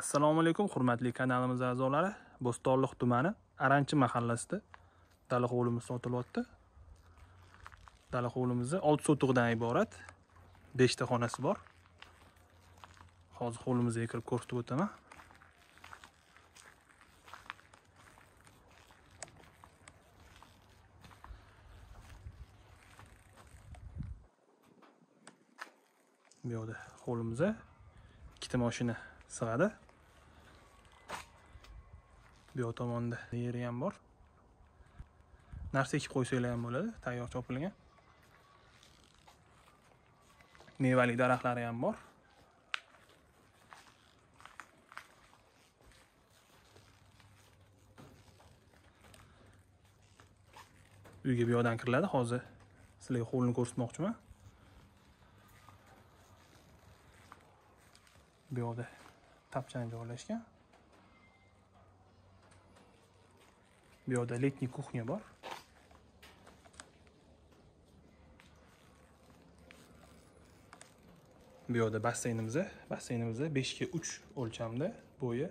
assalomu alaykum hurmatli kanalimiz a'zolari. Bo'stonliq tumani aranchi mahallasida dala hovlimiz sotilyapti. Dala hovlimizni olti sotug'dan iborat beshta xonasi bor. Hozir hovlimizga kirib ko'rsatib o'taman. Bu yoqda hovlimizda ikkita moshina sig'adi. Bu yoq tomonda yeri ham bor. Narsa ekib qo'ysanglar ham bo'ladi tayyor chopilgan. Mevali daraxtlari ham bor. Uyga bu yoqdan kiriladi hozir sizlarga hovlini ko'rsatmoqchiman. Bu yoqda tapchani joylashgan. Bu yoqda letniy kuxnya bor bu yoqda basseynimiz basseynimiz beshga uch o'lchamda bo'yi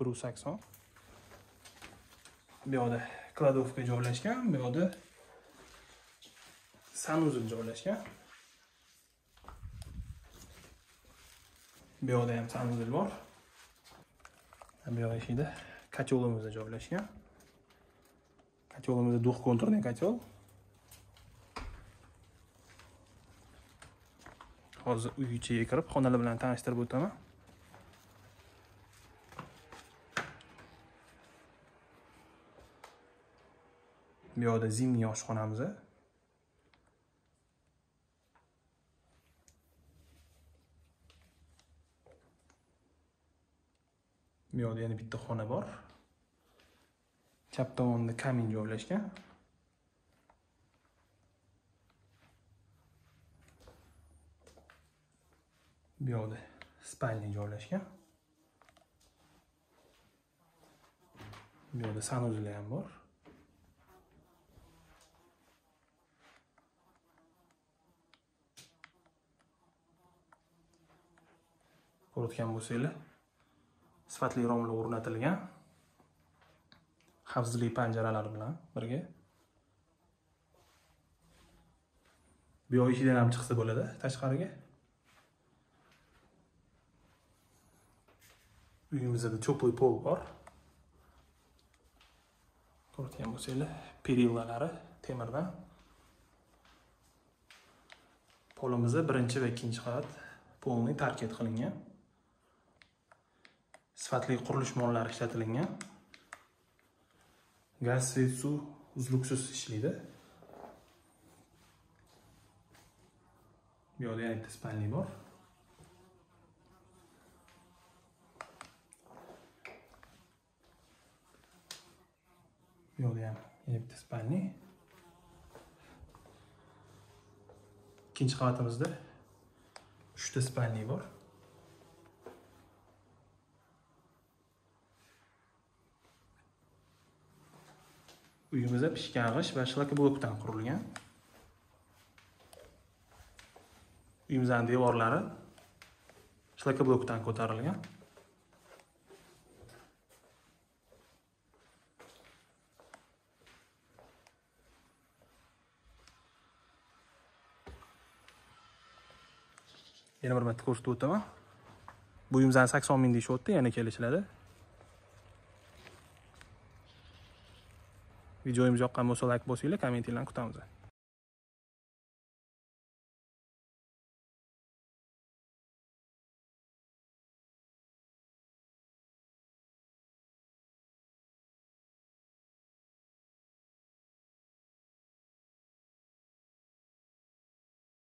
bir yuz sakson bu yoqda kladovka joylashgan bu yoqda sanuzl joylashgan. Bu yoqda ham sanuzl bor. Bu yoq eshikda kacholimiz joylashgan. Kacholimiz двухконтурный котел hozir uy ichiga kirib xonalar bilan tanishtirib o'taman bu yoqda zimniy oshxonamiz bu yoqda yana bitta xona bor chap tomonda kamin joylashgan bu yoqda spalni joylashgan bu yoqda sanuzli ham bor. Ko'rayotgan bo'lsanglar sifatli romlar o'rnatilgan. Xavfsizlik panjaralari bilan birga. Bu yoq eshigidan ham chiqsa bo'ladi tashqariga. Uyimizda теплый pol bor. Ko'rgan bo'lsanglar perillalari temirdan. Polimizni birinchi va ikkinchi qavat полный tarket qilingan. Sifatli qurilish mollari ishlatilgan. Gaz svet suv uzluksiz ishlaydi bu yoqda yana bitta spalniy bor. Bu yoqda ham yana bitta spanli ikkinchi qavatimizda uchta spanli bor. Uyimizda pishgan g'isht va shlakblokdan qurilgan. Uyimizni devorlari shlakblokdan ko'tarilgan. Yana bir marta ko'rsatib o'taman. Bu uyimizni sakson ming deyishyapti yana kelishiladi. Videomiz yoqqan bo'lsa layk bosinglar kommentinglarni kutamiz.